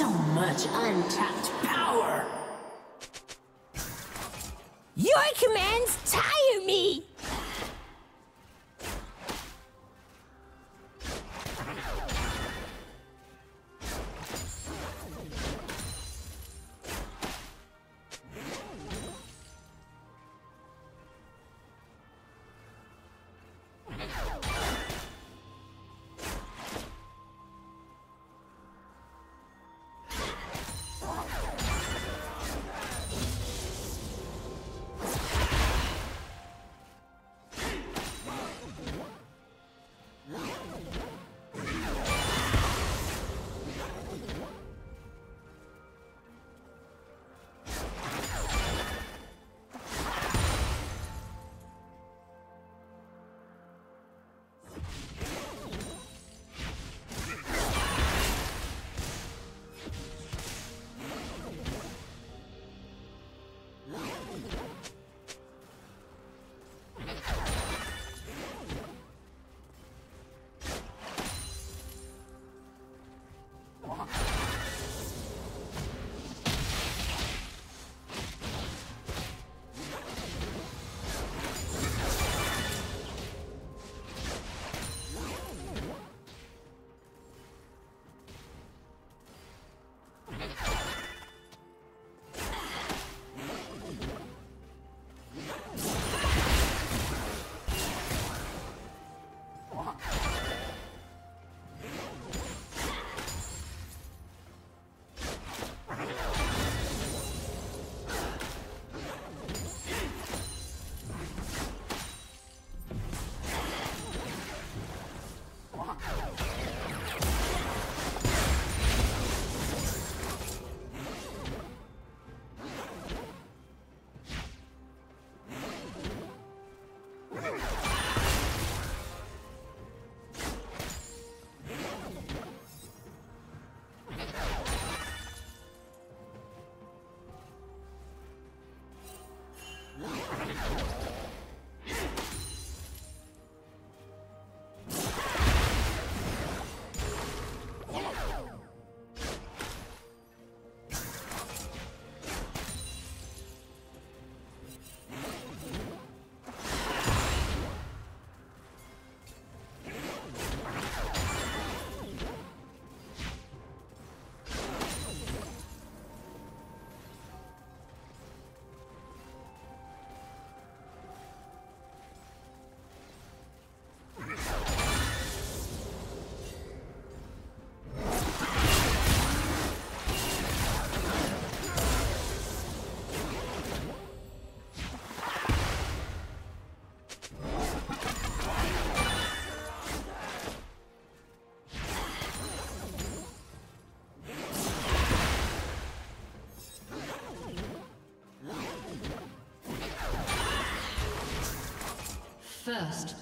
So much untapped power! Your commands tire me! First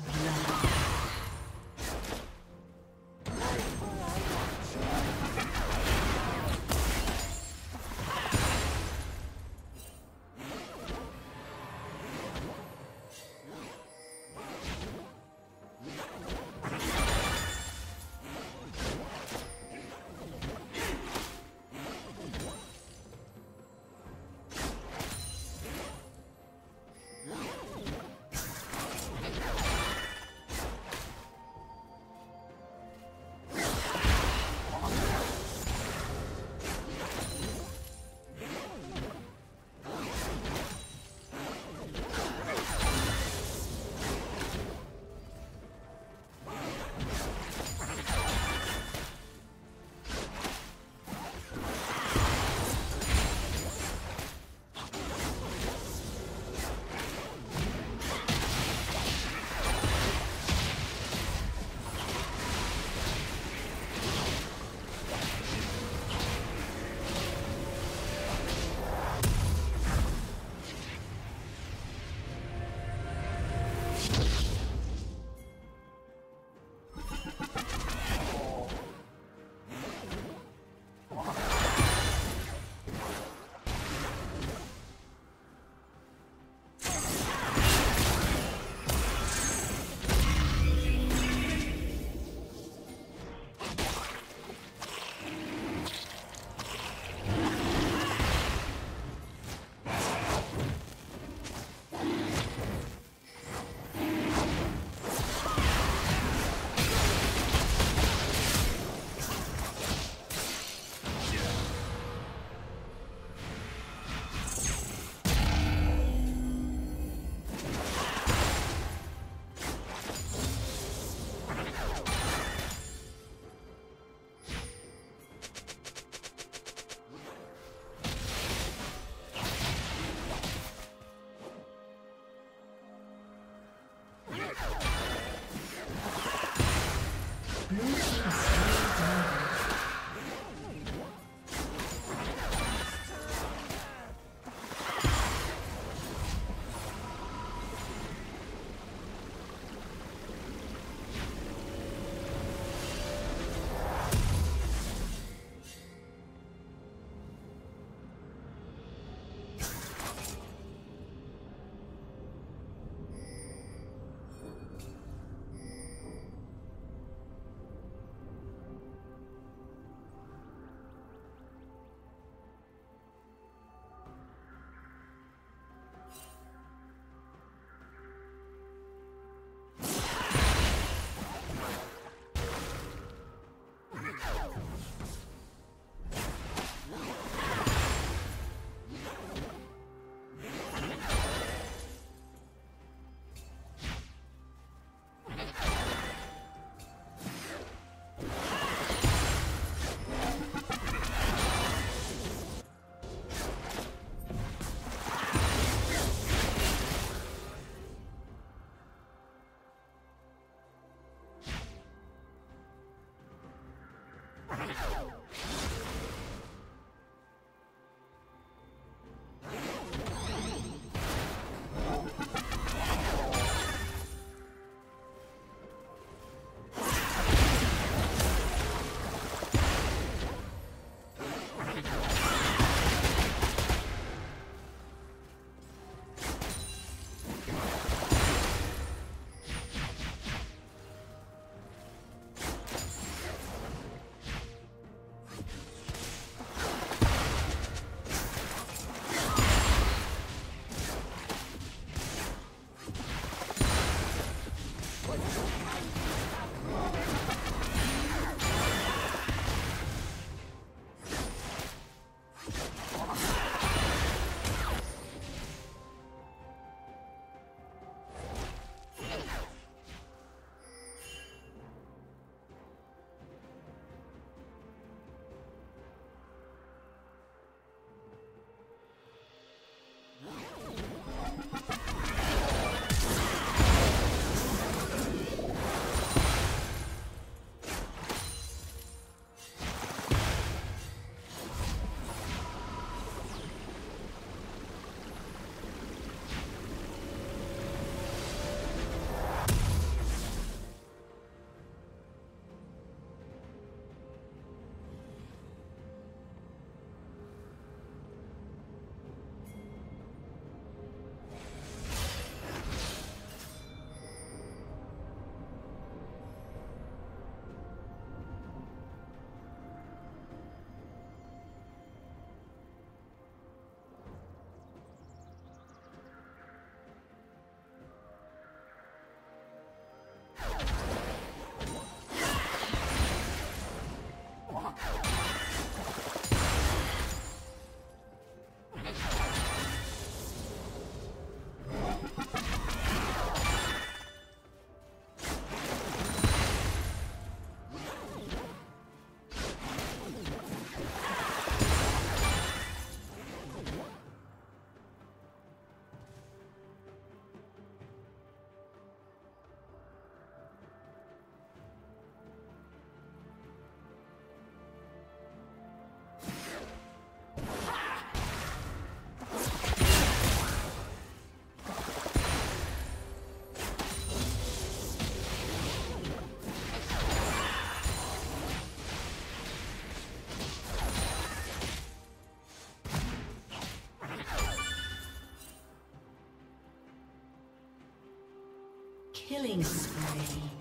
Killing spree.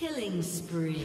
Killing spree.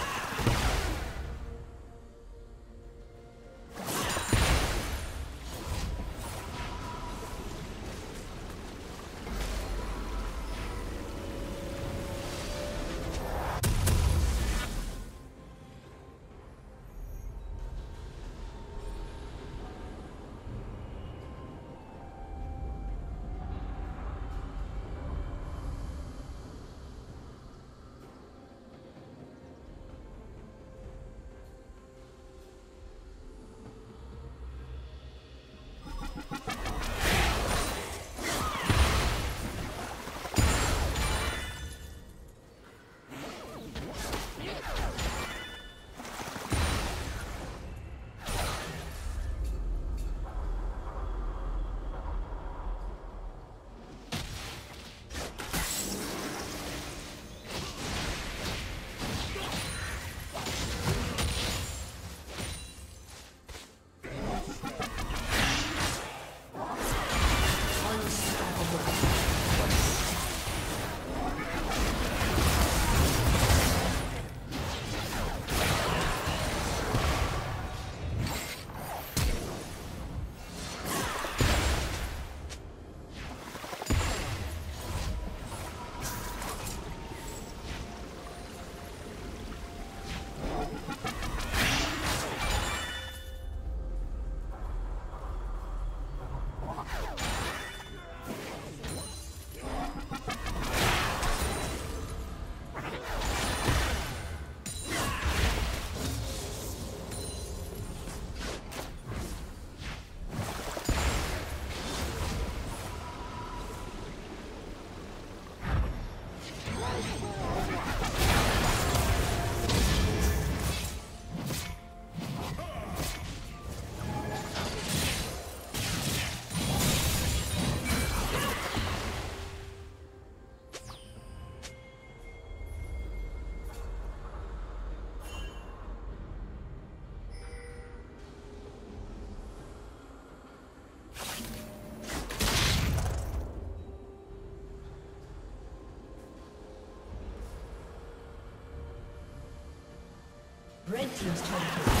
Team's turret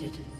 defeated.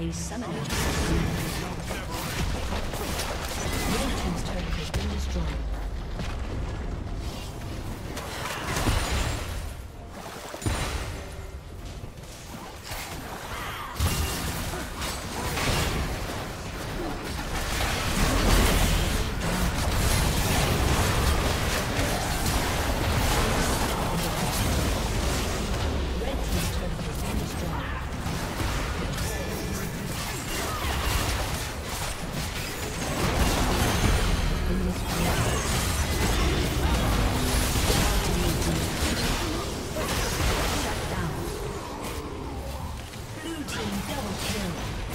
A summoner has been destroyed. Your team's turret has been destroyed. Team double kill.